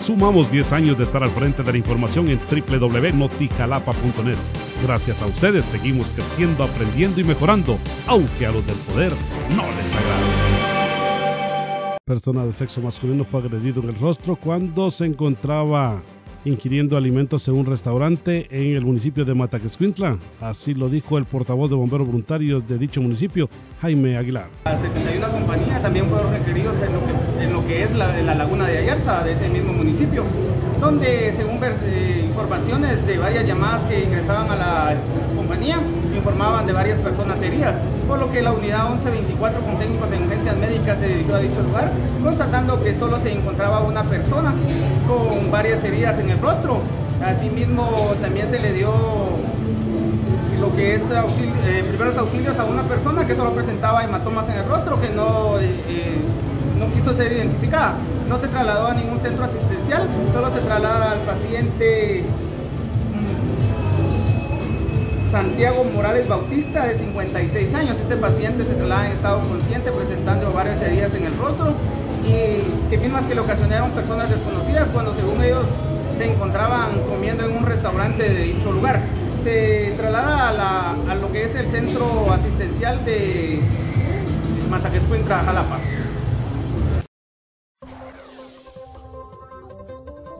Sumamos 10 años de estar al frente de la información en www.notijalapa.net. Gracias a ustedes seguimos creciendo, aprendiendo y mejorando, aunque a los del poder no les agrade. Persona de sexo masculino fue agredido en el rostro cuando se encontraba ingiriendo alimentos en un restaurante en el municipio de Mataquescuintla. Así lo dijo el portavoz de bomberos voluntarios de dicho municipio, Jaime Aguilar. A 71 compañías también fueron requeridos en lo que, es la, la, laguna de Ayarza, de ese mismo municipio, donde según eh, informaciones de varias llamadas que ingresaban a la compañía, informaban de varias personas heridas, por lo que la unidad 1124 con técnicos de urgencias médicas se dirigió a dicho lugar, constatando que solo se encontraba una persona con varias heridas en el rostro. Asimismo, también se le dio lo que es eh, primeros auxilios a una persona que solo presentaba hematomas en el rostro, que no, eh, no quiso ser identificada. No se trasladó a ningún centro asistencial, solo se traslada al paciente Santiago Morales Bautista, de 56 años. Este paciente se traslada en estado consciente, presentando varias heridas en el rostro y que mismas que le ocasionaron personas desconocidas cuando según ellos se encontraban comiendo en un restaurante de dicho lugar. Se traslada a, lo que es el centro asistencial de Mataquescuentra, Jalapa.